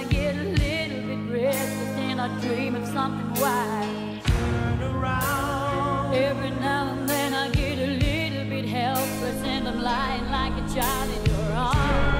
I get a little bit restless and I dream of something wild. Turn around. Every now and then I get a little bit helpless and I'm lying like a child in your arms.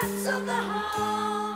A of the heart.